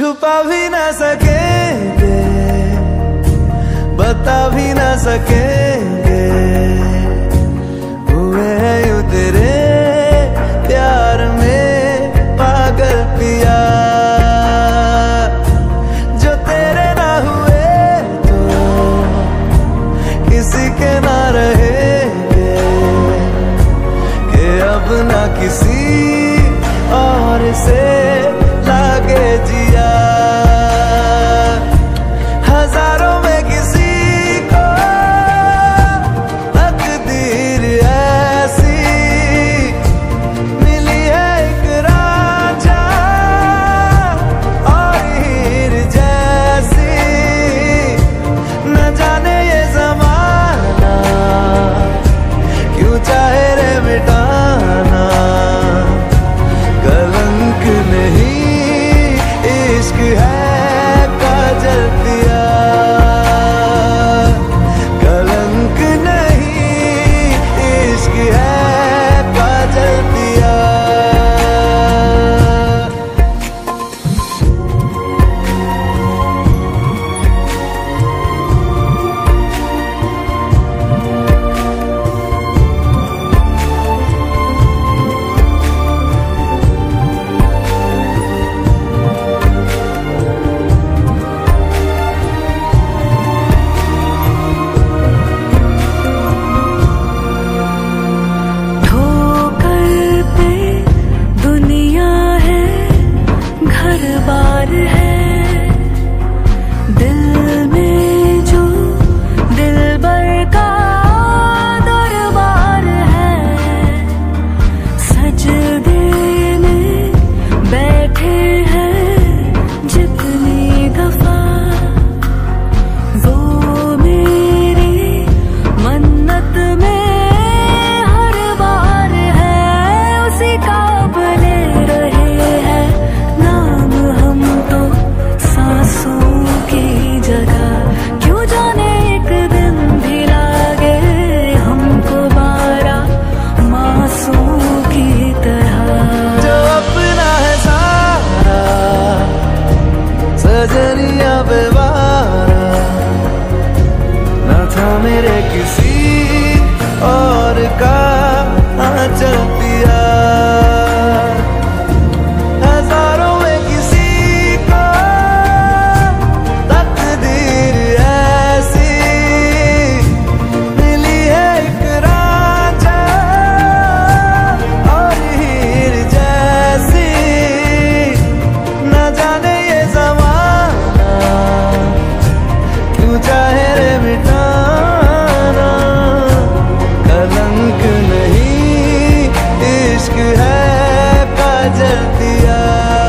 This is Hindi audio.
छुपा भी ना सकेंगे बता भी ना सकेंगे हुए यू तेरे प्यार में पागल पिया। जो तेरे ना हुए तो किसी के ना रहेंगे के अब ना किसी और से इश्क है का जल दिया।